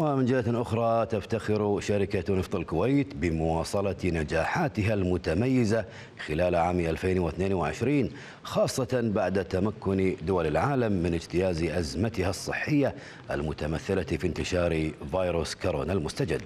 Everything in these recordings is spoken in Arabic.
ومن جهة أخرى تفتخر شركة نفط الكويت بمواصلة نجاحاتها المتميزة خلال عام 2022 خاصة بعد تمكن دول العالم من اجتياز أزمتها الصحية المتمثلة في انتشار فيروس كورونا المستجد.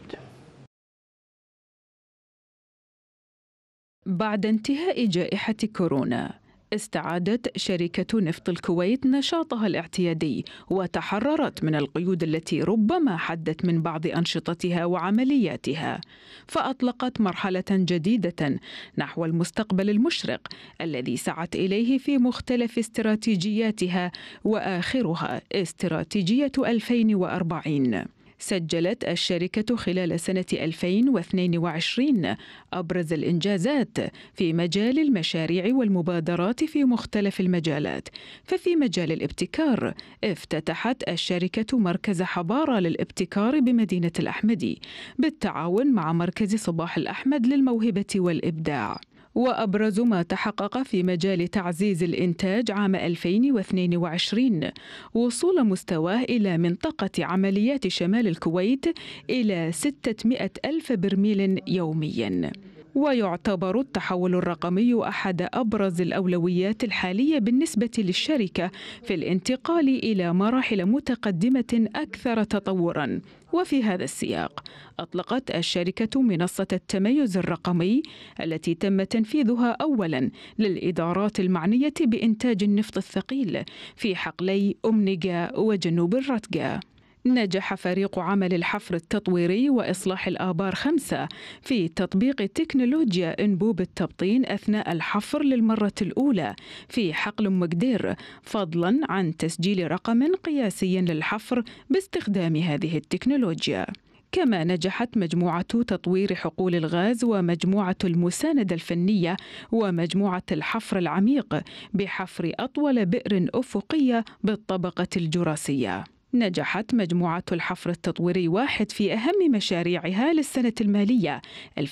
بعد انتهاء جائحة كورونا استعادت شركة نفط الكويت نشاطها الاعتيادي وتحررت من القيود التي ربما حدت من بعض أنشطتها وعملياتها. فأطلقت مرحلة جديدة نحو المستقبل المشرق الذي سعت إليه في مختلف استراتيجياتها وآخرها استراتيجية 2040 سجلت الشركة خلال سنة 2022 أبرز الإنجازات في مجال المشاريع والمبادرات في مختلف المجالات. ففي مجال الابتكار افتتحت الشركة مركز حضارة للابتكار بمدينة الأحمدي بالتعاون مع مركز صباح الأحمد للموهبة والإبداع. وأبرز ما تحقق في مجال تعزيز الإنتاج عام 2022 وصول مستواه إلى منطقة عمليات شمال الكويت إلى 600 ألف برميل يومياً. ويعتبر التحول الرقمي أحد أبرز الأولويات الحالية بالنسبة للشركة في الانتقال إلى مراحل متقدمة أكثر تطورا. وفي هذا السياق أطلقت الشركة منصة التميز الرقمي التي تم تنفيذها اولا للإدارات المعنية بإنتاج النفط الثقيل في حقلي امنيجا وجنوب الرتجا. نجح فريق عمل الحفر التطويري وإصلاح الآبار خمسة في تطبيق تكنولوجيا أنبوب التبطين أثناء الحفر للمرة الأولى. في حقل مقدير فضلا عن تسجيل رقم قياسي للحفر باستخدام هذه التكنولوجيا. كما نجحت مجموعة تطوير حقول الغاز ومجموعة المساندة الفنية ومجموعة الحفر العميق بحفر أطول بئر أفقية بالطبقة الجراسية نجحت مجموعة الحفر التطويري واحد في أهم مشاريعها للسنة المالية 2021-2022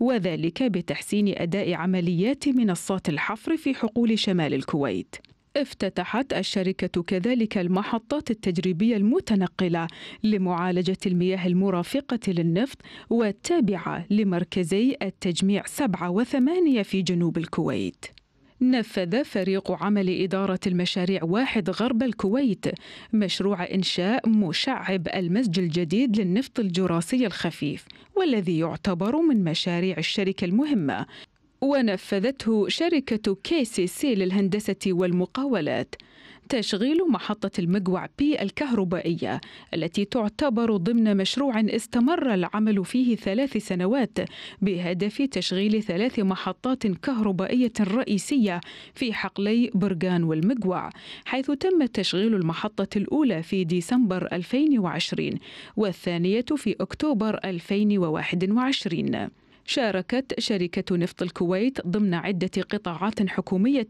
وذلك بتحسين أداء عمليات منصات الحفر في حقول شمال الكويت. افتتحت الشركة كذلك المحطات التجريبية المتنقلة لمعالجة المياه المرافقة للنفط والتابعة لمركزي التجميع سبعة وثمانية في جنوب الكويت. نفذ فريق عمل إدارة المشاريع واحد غرب الكويت مشروع إنشاء مشعب المزج الجديد للنفط الجراسي الخفيف والذي يعتبر من مشاريع الشركة المهمة. ونفذته شركة كي سي سي للهندسة والمقاولات. تشغيل محطة المقوع بي الكهربائية التي تعتبر ضمن مشروع استمر العمل فيه ثلاث سنوات بهدف تشغيل ثلاث محطات كهربائية رئيسية في حقلي برغان والمقوع حيث تم تشغيل المحطة الأولى في ديسمبر 2020 والثانية في أكتوبر 2021 شاركت شركة نفط الكويت ضمن عدة قطاعات حكومية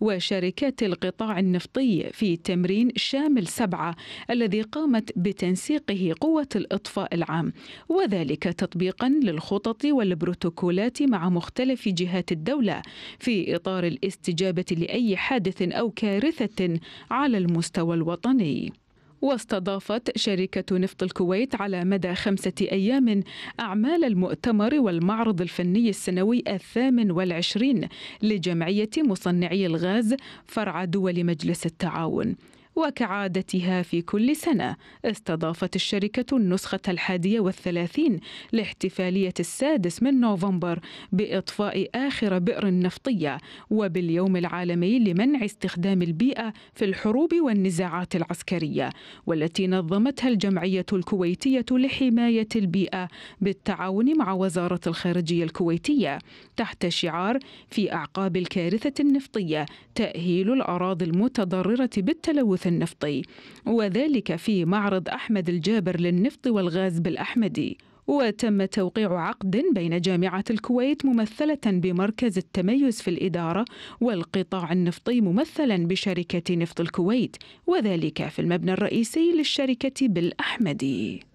وشركات القطاع النفطي في تمرين شامل سبعة الذي قامت بتنسيقه قوة الإطفاء العام وذلك تطبيقا للخطط والبروتوكولات مع مختلف جهات الدولة في إطار الاستجابة لأي حادث أو كارثة على المستوى الوطني. واستضافت شركة نفط الكويت على مدى خمسة أيام أعمال المؤتمر والمعرض الفني السنوي الثامن والعشرين لجمعية مصنعي الغاز فرع دول مجلس التعاون. وكعادتها في كل سنة استضافت الشركة النسخة الحادية والثلاثين لاحتفالية السادس من نوفمبر بإطفاء آخر بئر نفطية وباليوم العالمي لمنع استخدام البيئة في الحروب والنزاعات العسكرية والتي نظمتها الجمعية الكويتية لحماية البيئة بالتعاون مع وزارة الخارجية الكويتية تحت شعار في أعقاب الكارثة النفطية تأهيل الأراضي المتضررة بالتلوث النفطي وذلك في معرض أحمد الجابر للنفط والغاز بالأحمدي. وتم توقيع عقد بين جامعة الكويت ممثلة بمركز التميز في الإدارة والقطاع النفطي ممثلا بشركة نفط الكويت وذلك في المبنى الرئيسي للشركة بالأحمدي.